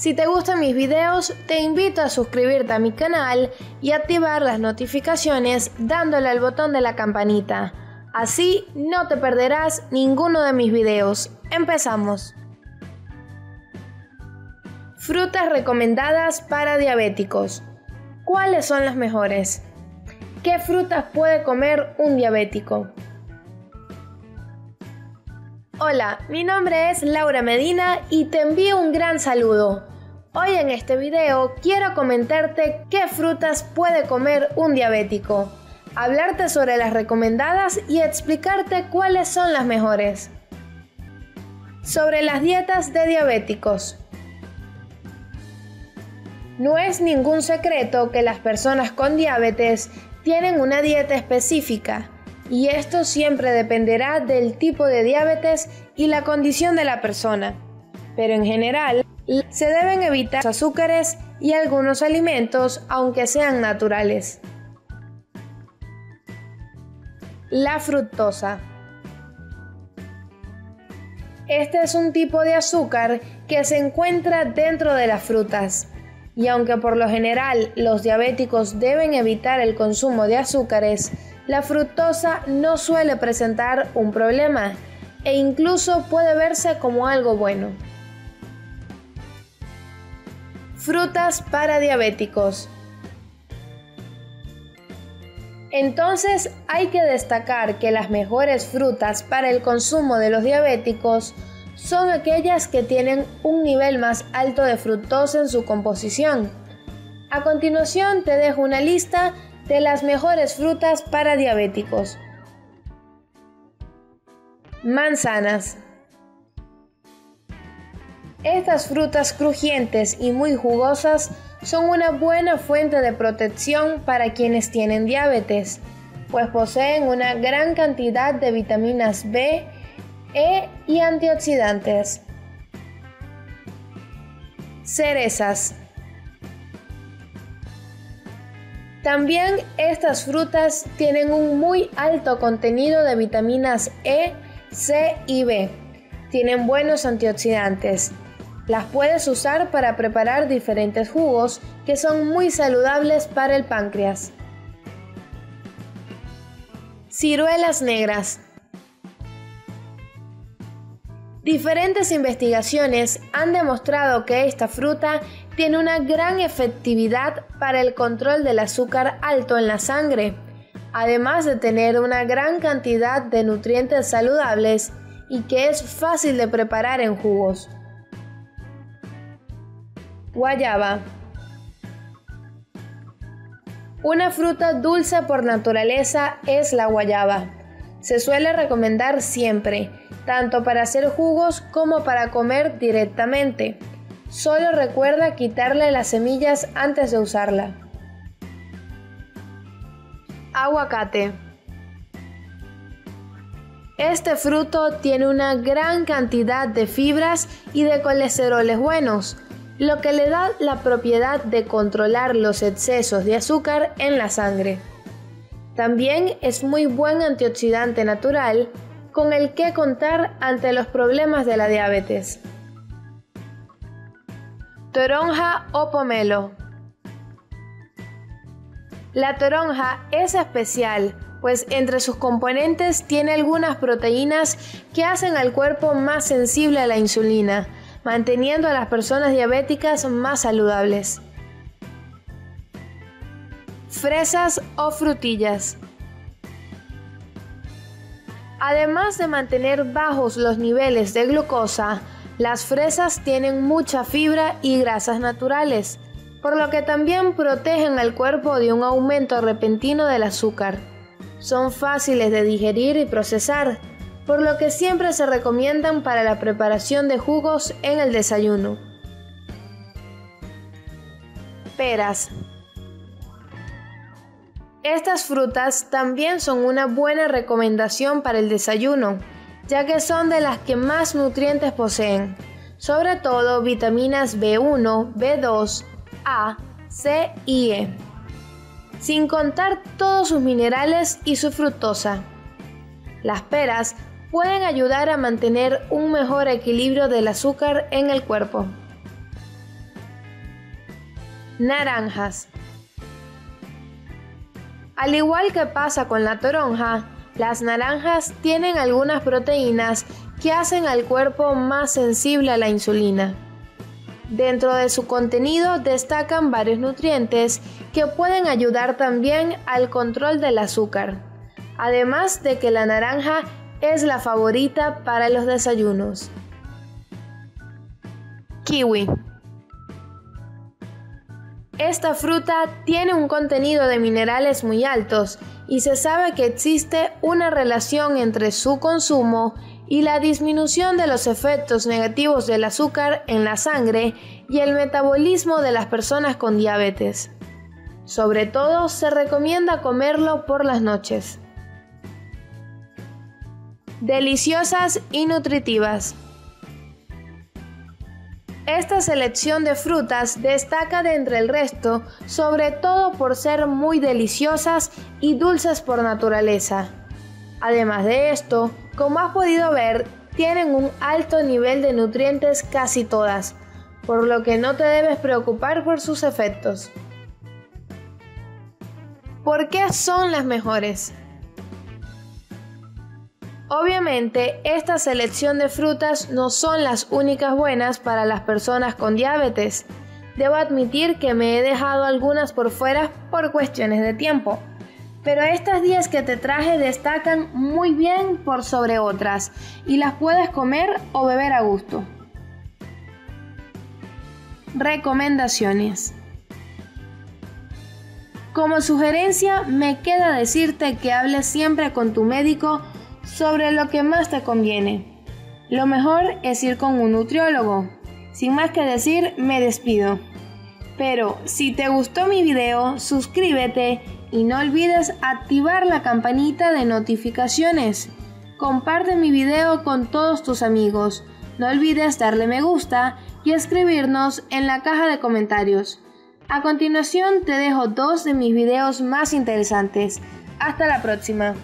Si te gustan mis videos, te invito a suscribirte a mi canal y activar las notificaciones dándole al botón de la campanita. Así no te perderás ninguno de mis videos. Empezamos. Frutas recomendadas para diabéticos. ¿Cuáles son las mejores? ¿Qué frutas puede comer un diabético? Hola, mi nombre es Laura Medina y te envío un gran saludo. Hoy en este video quiero comentarte qué frutas puede comer un diabético, hablarte sobre las recomendadas y explicarte cuáles son las mejores. Sobre las dietas de diabéticos. No es ningún secreto que las personas con diabetes tienen una dieta específica y esto siempre dependerá del tipo de diabetes y la condición de la persona. Pero en general, se deben evitar azúcares y algunos alimentos aunque sean naturales. La fructosa. Este es un tipo de azúcar que se encuentra dentro de las frutas. Y aunque por lo general los diabéticos deben evitar el consumo de azúcares, la fructosa no suele presentar un problema e incluso puede verse como algo bueno. Frutas para diabéticos. Entonces hay que destacar que las mejores frutas para el consumo de los diabéticos son aquellas que tienen un nivel más alto de fructosa en su composición. A continuación te dejo una lista de las mejores frutas para diabéticos. Manzanas. Estas frutas crujientes y muy jugosas son una buena fuente de protección para quienes tienen diabetes, pues poseen una gran cantidad de vitaminas B, E y antioxidantes. Cerezas. También estas frutas tienen un muy alto contenido de vitaminas E, C y B. Tienen buenos antioxidantes. Las puedes usar para preparar diferentes jugos que son muy saludables para el páncreas. Ciruelas negras. Diferentes investigaciones han demostrado que esta fruta tiene una gran efectividad para el control del azúcar alto en la sangre, además de tener una gran cantidad de nutrientes saludables y que es fácil de preparar en jugos. Guayaba. Una fruta dulce por naturaleza es la guayaba. Se suele recomendar siempre, tanto para hacer jugos como para comer directamente. Solo recuerda quitarle las semillas antes de usarla. Aguacate. Este fruto tiene una gran cantidad de fibras y de colesteroles buenos, lo que le da la propiedad de controlar los excesos de azúcar en la sangre. También es muy buen antioxidante natural con el que contar ante los problemas de la diabetes. Toronja o pomelo. La toronja es especial, pues entre sus componentes tiene algunas proteínas que hacen al cuerpo más sensible a la insulina, manteniendo a las personas diabéticas más saludables. Fresas o frutillas. Además de mantener bajos los niveles de glucosa, las fresas tienen mucha fibra y grasas naturales, por lo que también protegen al cuerpo de un aumento repentino del azúcar. Son fáciles de digerir y procesar, por lo que siempre se recomiendan para la preparación de jugos en el desayuno. Peras. Estas frutas también son una buena recomendación para el desayuno, ya que son de las que más nutrientes poseen, sobre todo vitaminas B1, B2, A, C y E, sin contar todos sus minerales y su fructosa. Las peras pueden ayudar a mantener un mejor equilibrio del azúcar en el cuerpo. Naranjas. Al igual que pasa con la toronja, las naranjas tienen algunas proteínas que hacen al cuerpo más sensible a la insulina. Dentro de su contenido destacan varios nutrientes que pueden ayudar también al control del azúcar, además de que la naranja es la favorita para los desayunos. Kiwi. Esta fruta tiene un contenido de minerales muy altos y se sabe que existe una relación entre su consumo y la disminución de los efectos negativos del azúcar en la sangre y el metabolismo de las personas con diabetes. Sobre todo se recomienda comerlo por las noches. Deliciosas y nutritivas. Esta selección de frutas destaca de entre el resto, sobre todo por ser muy deliciosas y dulces por naturaleza. Además de esto, como has podido ver, tienen un alto nivel de nutrientes casi todas, por lo que no te debes preocupar por sus efectos. ¿Por qué son las mejores? Obviamente, esta selección de frutas no son las únicas buenas para las personas con diabetes. Debo admitir que me he dejado algunas por fuera por cuestiones de tiempo. Pero estas 10 que te traje destacan muy bien por sobre otras y las puedes comer o beber a gusto. Recomendaciones. Como sugerencia, me queda decirte que hables siempre con tu médico sobre lo que más te conviene. Lo mejor es ir con un nutriólogo. Sin más que decir, me despido. Pero si te gustó mi video, suscríbete y no olvides activar la campanita de notificaciones. Comparte mi video con todos tus amigos. No olvides darle me gusta y escribirnos en la caja de comentarios. A continuación te dejo dos de mis videos más interesantes. Hasta la próxima.